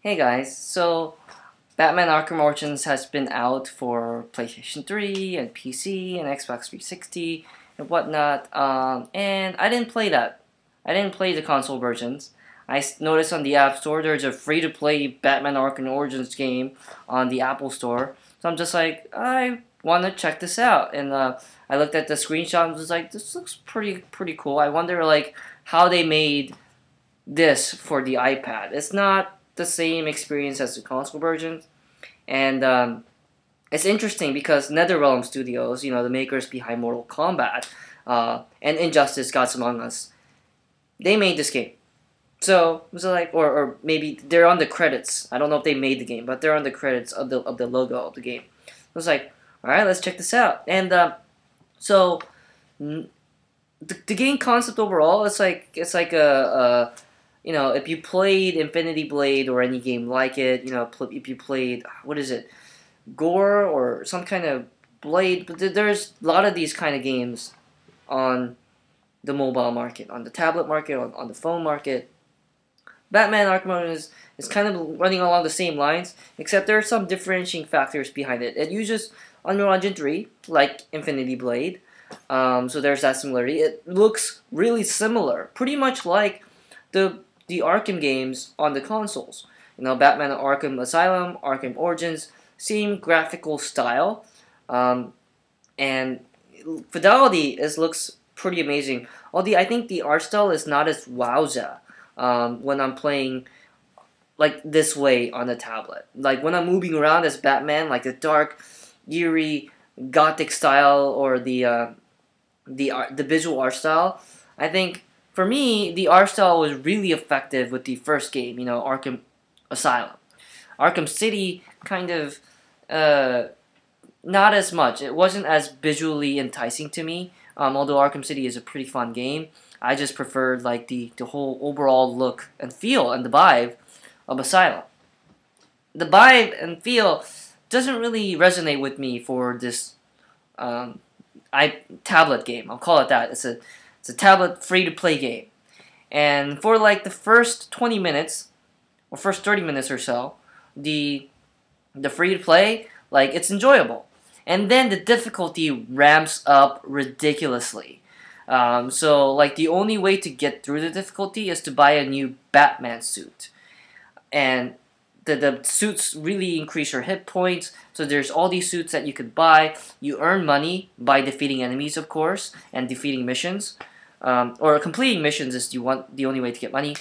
Hey guys, so Batman Arkham Origins has been out for PlayStation 3 and PC and Xbox 360 and whatnot, um, and I didn't play that. I didn't play the console versions. I noticed on the App Store there's a free-to-play Batman Arkham Origins game on the Apple Store, so I'm just like, I want to check this out, and uh, I looked at the screenshot and was like, this looks pretty pretty cool. I wonder like how they made this for the iPad. It's not the same experience as the console versions. And um, it's interesting because NetherRealm Studios, you know, the makers behind Mortal Kombat uh, and Injustice Gods Among Us, they made this game. So was it like, or, or maybe they're on the credits. I don't know if they made the game, but they're on the credits of the of the logo of the game. I was like, all right, let's check this out. And uh, so the, the game concept overall, it's like it's like a, a you know, if you played Infinity Blade or any game like it, you know, if you played, what is it, Gore or some kind of Blade, but there's a lot of these kind of games on the mobile market, on the tablet market, on, on the phone market. Batman Arkham is, is kind of running along the same lines, except there are some differentiating factors behind it. It uses Unreal Engine 3, like Infinity Blade, um, so there's that similarity. It looks really similar, pretty much like the the Arkham games on the consoles. You know, Batman Arkham Asylum, Arkham Origins, same graphical style, um, and fidelity is looks pretty amazing. Although I think the art style is not as wowza um, when I'm playing like this way on the tablet. Like when I'm moving around as Batman, like the dark, eerie, gothic style or the uh, the art, the visual art style. I think for me, the art style was really effective with the first game, you know, Arkham Asylum. Arkham City kind of uh, not as much. It wasn't as visually enticing to me. Um, although Arkham City is a pretty fun game, I just preferred like the the whole overall look and feel and the vibe of Asylum. The vibe and feel doesn't really resonate with me for this um, I tablet game. I'll call it that. It's a it's a tablet free to play game. And for like the first 20 minutes or first 30 minutes or so, the the free to play, like it's enjoyable. And then the difficulty ramps up ridiculously. Um, so like the only way to get through the difficulty is to buy a new Batman suit. And the, the suits really increase your hit points. So there's all these suits that you could buy. You earn money by defeating enemies, of course, and defeating missions um, or completing missions is you want the only way to get money.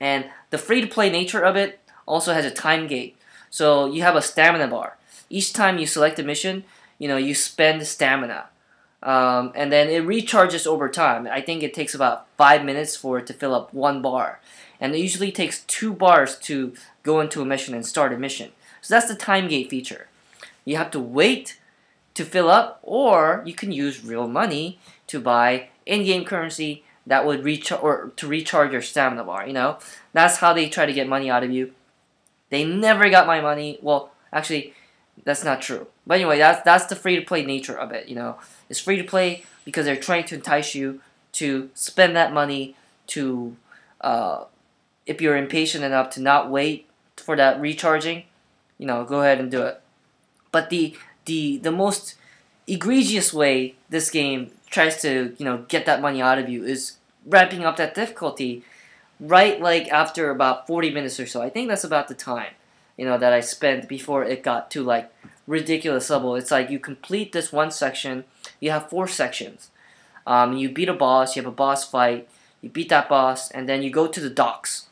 And the free-to-play nature of it also has a time gate. So you have a stamina bar. Each time you select a mission, you know, you spend stamina. Um, and then it recharges over time. I think it takes about five minutes for it to fill up one bar. And it usually takes two bars to go into a mission and start a mission. So that's the time gate feature. You have to wait to fill up, or you can use real money to buy in-game currency that would recharge or to recharge your stamina bar. You know, that's how they try to get money out of you. They never got my money. Well, actually, that's not true. But anyway, that's that's the free-to-play nature of it. You know, it's free to play because they're trying to entice you to spend that money to, uh, if you're impatient enough to not wait for that recharging, you know, go ahead and do it. But the the the most egregious way this game tries to you know get that money out of you is ramping up that difficulty right like after about 40 minutes or so. I think that's about the time you know that I spent before it got to like ridiculous level. It's like you complete this one section, you have four sections. Um, you beat a boss, you have a boss fight, you beat that boss, and then you go to the docks.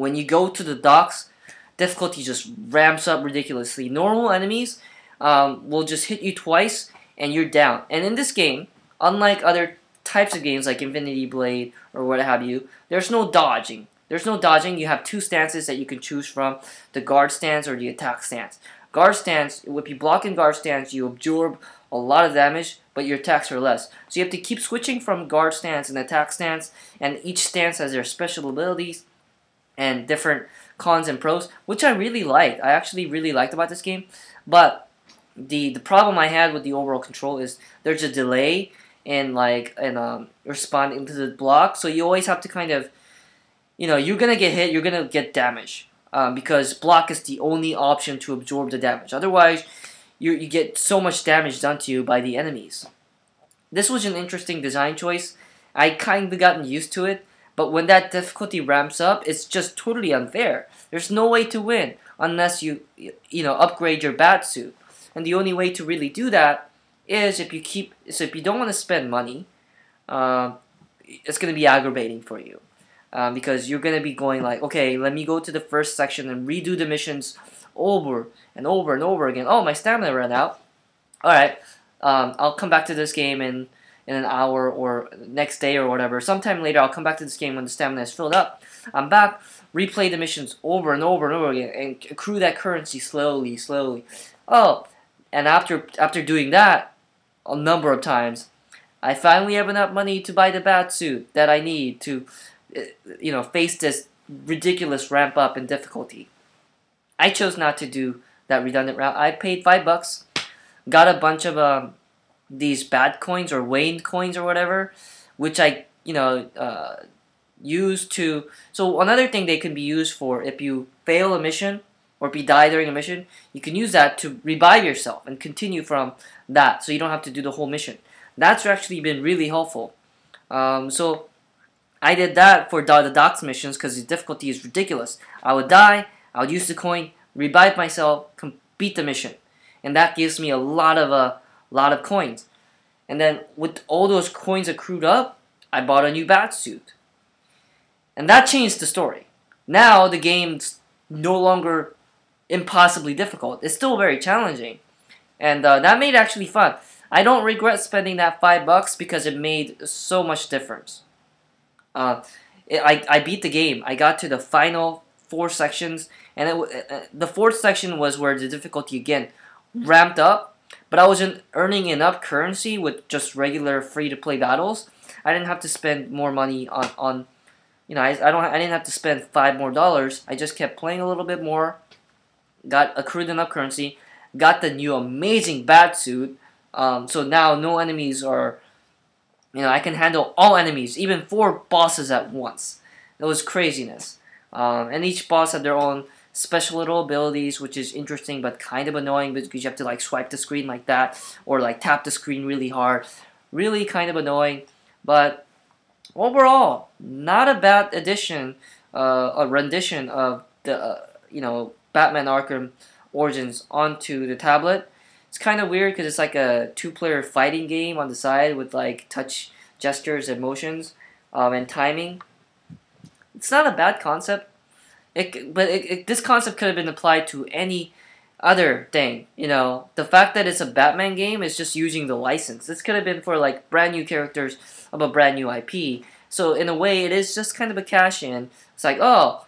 When you go to the docks, difficulty just ramps up ridiculously. Normal enemies um, will just hit you twice and you're down. And in this game, unlike other types of games like Infinity Blade or what have you, there's no dodging. There's no dodging. You have two stances that you can choose from, the guard stance or the attack stance. Guard stance, if you block in guard stance, you absorb a lot of damage, but your attacks are less. So you have to keep switching from guard stance and attack stance, and each stance has their special abilities and different cons and pros, which I really liked. I actually really liked about this game, but the the problem I had with the overall control is there's a delay in like in um, responding to the block, so you always have to kind of, you know, you're gonna get hit, you're gonna get damage. um, because block is the only option to absorb the damage. Otherwise, you, you get so much damage done to you by the enemies. This was an interesting design choice. I kind of gotten used to it, but when that difficulty ramps up, it's just totally unfair. There's no way to win unless you, you know, upgrade your bat suit. And the only way to really do that is if you keep, so if you don't want to spend money, uh, it's going to be aggravating for you. Um, because you're going to be going like, okay, let me go to the first section and redo the missions over and over and over again. Oh, my stamina ran out. Alright, um, I'll come back to this game in, in an hour or next day or whatever. Sometime later, I'll come back to this game when the stamina is filled up. I'm back, replay the missions over and over and over again, and accrue that currency slowly, slowly. Oh, and after after doing that a number of times, I finally have enough money to buy the bat suit that I need to, uh, you know, face this ridiculous ramp up in difficulty. I chose not to do that redundant route. I paid five bucks, got a bunch of um, these bad coins or Wayne coins or whatever, which I, you know, uh, used to. So another thing they can be used for if you fail a mission or if you die during a mission, you can use that to revive yourself and continue from that, so you don't have to do the whole mission. That's actually been really helpful. Um, so I did that for the, docks missions because the difficulty is ridiculous. I would die, I would use the coin, revive myself, complete the mission, and that gives me a lot of lot of coins. And then with all those coins accrued up, I bought a new bat suit, and that changed the story. Now the game's no longer impossibly difficult. It's still very challenging, and uh, that made actually fun. I don't regret spending that five bucks because it made so much difference. Uh, it, I, I beat the game. I got to the final four sections, and it, uh, uh, the fourth section was where the difficulty again ramped up. But I wasn't earning enough currency with just regular free-to-play battles. I didn't have to spend more money on, on you know, I, I don't I didn't have to spend five more dollars. I just kept playing a little bit more, got accrued enough currency, got the new amazing bat suit, um, so now no enemies are, you know, I can handle all enemies, even four bosses at once. It was craziness. Um, and each boss had their own special little abilities, which is interesting but kind of annoying because you have to like swipe the screen like that or like tap the screen really hard. Really kind of annoying, but overall, not a bad addition, uh, a rendition of the uh, you know Batman Arkham Origins onto the tablet. It's kind of weird because it's like a two-player fighting game on the side with like touch gestures and motions um, and timing. It's not a bad concept. It, but it, it, this concept could have been applied to any other thing. You know, the fact that it's a Batman game is just using the license. This could have been for like brand new characters of a brand new IP. So in a way, it is just kind of a cash in. It's like, oh,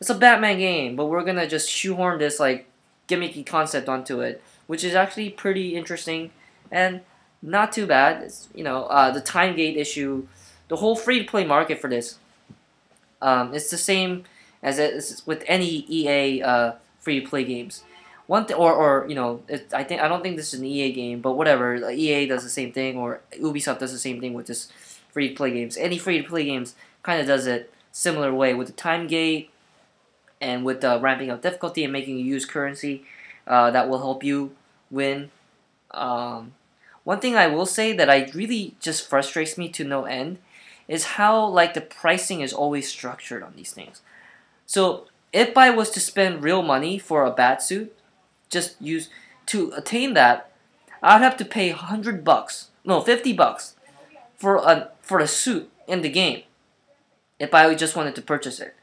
it's a Batman game, but we're gonna just shoehorn this like gimmicky concept onto it which is actually pretty interesting and not too bad. It's, you know, uh, the time gate issue, the whole free to play market for this, um, it's the same as it with any EA uh, free to play games. One or or you know, it, I think I don't think this is an EA game, but whatever. Like EA does the same thing, or Ubisoft does the same thing with this free to play games. Any free to play games kind of does it similar way with the time gate and with the ramping up difficulty and making you use currency uh, that will help you win. Um, one thing I will say that I really just frustrates me to no end is how like the pricing is always structured on these things. So if I was to spend real money for a bat suit, just use to attain that, I'd have to pay hundred bucks, no fifty bucks, for a for a suit in the game. If I just wanted to purchase it,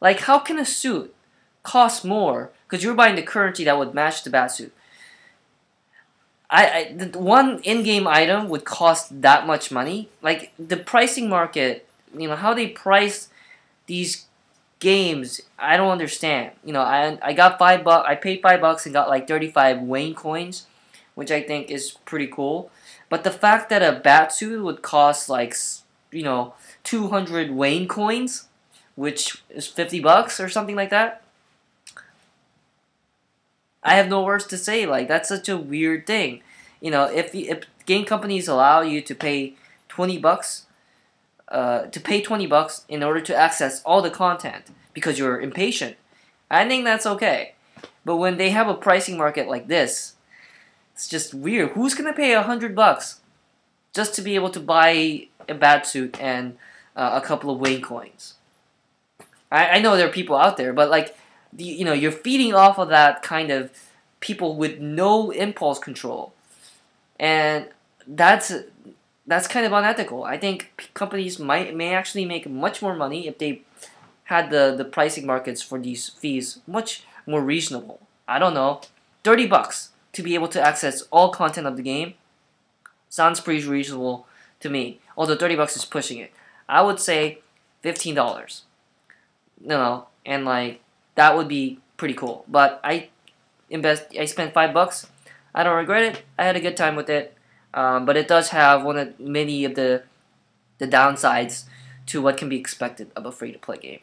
like how can a suit cost more because you're buying the currency that would match the bat suit. I, I the one in-game item would cost that much money. Like the pricing market, you know how they price these games. I don't understand. You know, I I got five bucks. I paid five bucks and got like thirty-five Wayne coins, which I think is pretty cool. But the fact that a bat suit would cost like you know two hundred Wayne coins, which is fifty bucks or something like that I have no words to say. Like that's such a weird thing. You know, if if game companies allow you to pay twenty bucks, uh, to pay twenty bucks in order to access all the content because you're impatient, I think that's okay. But when they have a pricing market like this, it's just weird. Who's gonna pay a hundred bucks just to be able to buy a bat suit and uh, a couple of Wayne coins? I, I know there are people out there, but like, the, you know, you're feeding off of that kind of people with no impulse control, and that's that's kind of unethical. I think companies might may actually make much more money if they had the the pricing markets for these fees much more reasonable. I don't know, thirty bucks to be able to access all content of the game sounds pretty reasonable to me. Although thirty bucks is pushing it, I would say fifteen dollars. You know, and like that would be pretty cool. But I invest. I spent five bucks. I don't regret it. I had a good time with it. Um, but it does have one of many of the the downsides to what can be expected of a free to play game.